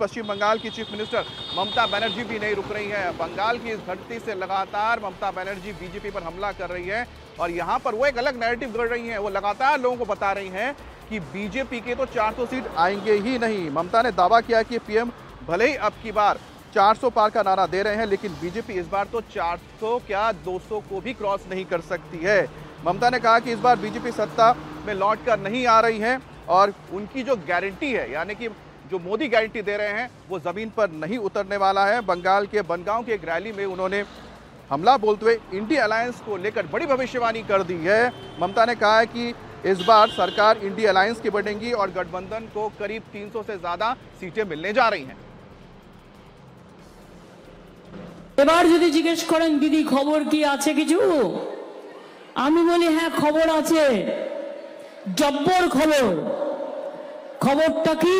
पश्चिम बंगाल की chief minister Mamata Banerjee भी नहीं रुक रही हैं। बंगाल की इस घटती से लगातार ममता बनर्जी बीजेपी पर हमला कर रही है और यहाँ पर वो एक अलग नैरेटिव गढ़ रही हैं। वो लगातार लोगों को बता रही हैं कि बीजेपी के तो 400 सीट आएँगे ही नहीं। ममता ने दावा किया कि पीएम भले ही अब की बार 400 पार का नारा दे रहे हैं, लेकिन बीजेपी इस बार तो 400 क्या 200 को भी क्रॉस नहीं कर सकती है। ममता ने कहा कि इस बार बीजेपी सत्ता में लौट कर नहीं आ रही है और उनकी जो गारंटी है, यानी कि जो मोदी गारंटी दे रहे हैं वो जमीन पर नहीं उतरने वाला है बंगाल के बनगांव की एक रैली में उन्होंने हमला बोलते हुए इंडिया अलायंस को लेकर बड़ी भविष्यवाणी कर दी है ममता ने कहा है कि इस बार सरकार इंडिया अलायंस की बढ़ेगी और गठबंधन को करीब 300 से ज्यादा सीटें मिलने जा रही हैं এবার যদি জিজ্ঞেস করেন দিদি খবর কি আছে কিছু আমি বলি হ্যাঁ খবর আছে জব্বর খবর খবরটা কি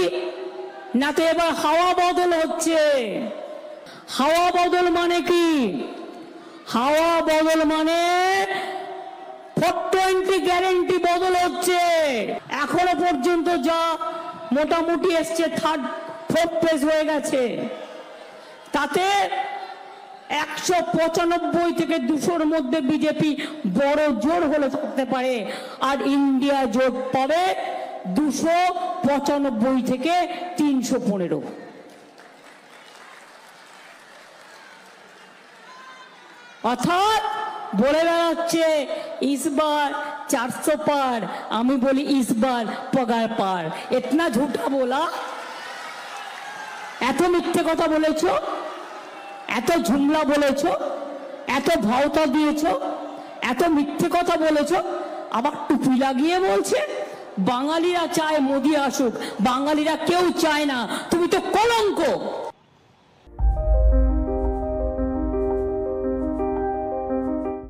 না এবার হাওয়া বদল হচ্ছে। হাওয়া বদল মানে কি? হাওয়া বদল মানে ফোর টোয়েন্টি গ্যারেন্টি বদল হচ্ছে। এখনও পর্যন্ত যা মোটামুটি এসছে থার্ড ফোর্থ পেজ হয়ে গেছে। তাতে একশো পঁচানব্বই থেকে দুশোর মধ্যে বিজেপি বড় জোর হলে থাকতে পারে। আর ইন্ডিয়া জোট পাবে দুশো পঁচানব্বই থেকে তিনশো পনেরো। অর্থাৎ বলে বেড়াচ্ছে, ইসবার চারশো পার। আমি বলি, ইসবার পগার পার। এতনা ঝুঠা বলা? এত মিথ্যে কথা বলেছ? এত ঝুমলা বলেছ? এত ভাওতা দিয়েছ? এত মিথ্যে কথা বলেছ? আবার টুপি লাগিয়ে বলছে? বাঙালিরা চায় মোদি আসুক বাঙালিরা কেউ চায় না। তুমি তো কলঙ্ক।